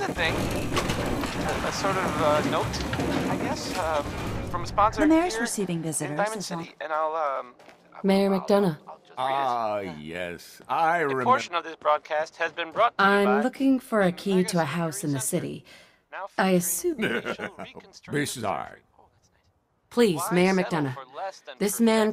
here's a thing. A, a sort of uh, note, I guess, um, from a sponsor The mayor's here receiving in. Diamond. City, and I'll um. Mayor I'll- McDonough. I'll just read it. Ah, yes. I A remember. portion of this broadcast has been brought to I'm by looking for a Diamond key to a house in the city. I assume- Besides. Oh, Please, Why Mayor McDonough. This man?